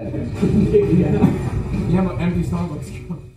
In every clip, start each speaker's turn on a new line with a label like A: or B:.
A: You have an empty Starbucks.
B: Can't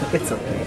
B: そ
C: うて